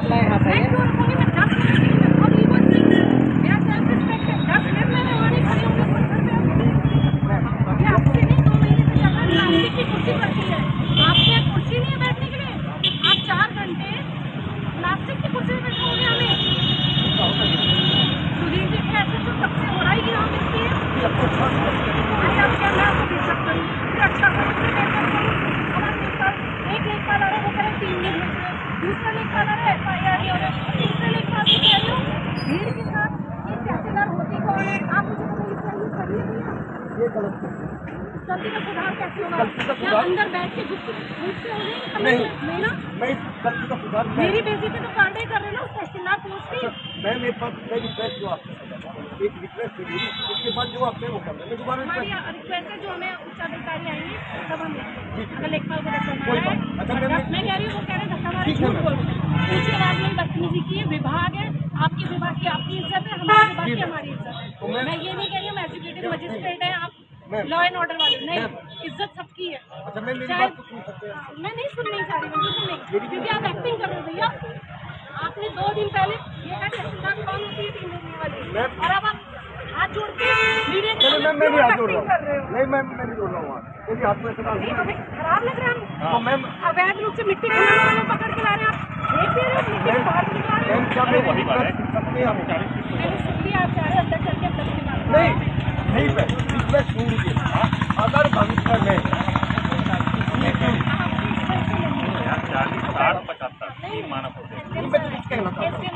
मैं क्यों रखूँगी मैं दस मिनट की मैं बहुत ईगो थी मेरा सेल्फ रिस्पेक्ट है दस मिनट में वहाँ नहीं खड़ी होंगी पत्थर पे होंगी ये आपसे नहीं दो महीने से चल रहा है प्लास्टिक की कुर्सी पड़ती है आपके यहाँ कुर्सी नहीं है बैठने के लिए आप चार घंटे प्लास्टिक की कुर्सी में बैठाओगे हमें सुधीर जी के ऐसे तो तब से हो रहा है कि हम इसकी अरे अब क्या मैं आपको बेइज्जत करूँ फिर अच्छा करूँ फिर बेइज्जत करूँ हमारा लेखपाल एक लेखपाल आ रहा है वो कह रहे हैं तीन दिन लग गए दूसरा लेखपाल है एफ़ आई आर नहीं हो रहा है तीसरे लेखपाल कह रही भीड़ के साथ ये तहसीलदार होती कौन है आप मुझे बताइए सही सही है भैया ये गलत गलती का सुधार कैसे होगा क्या अंदर बैठ के। गुप्त हो रही है मेरा मैं गलती का सुधार मेरी बेइज्जती तो कांडे कर रहे हैं ना उस तहसीलदार मैं रिक्वेस्ट जो आपसे एक रिक्वेस्ट उसके बाद जो आपने वो करना मैं दोबारा रिक्वेस्ट रिक्वेस्ट है जो हमें उच्चाधिकारी आएँगे तब हम अगर लेखपाल को अच्छा, मैं कह रही हूँ वो में बदतमीजी की विभाग है आपके विभाग की आपकी इज़्ज़त है हमारे विभाग की हमारी इज़्ज़त तो है मैं- मैं ये नहीं कह रही हूँ एजुकेटेड मजिस्ट्रेट है आप लॉ एंड ऑर्डर वाले। नहीं। इज़्ज़त सबकी है। अच्छा मैं तो मैं नहीं सुननी चाह रही हूँ बिल्कुल नहीं। क्योंकि आप एक्टिंग कर रहे हो भैया। आपने दो दिन पहले ये कौन होती है टीम देने वाली? और अब आप मैं मैं भी हाथ जोड़ रहा कर रहे हूँ? हो नहीं मैं मैं नहीं जोड़ रहा हूँ हाथ। मेरी हाथ में ऐसा नहीं, डाल हमें खराब लग रहा है। तो मैम अवैध रूप से मिट्टी पकड़ के ला रहे हैं। भी हो मैम हो। हैं। नहीं नहीं मैं रिक्वेस्ट सुन लीजिए अगर भविष्य में लेंगे। चालीस साठ पचहत्तर मानव होते हैं।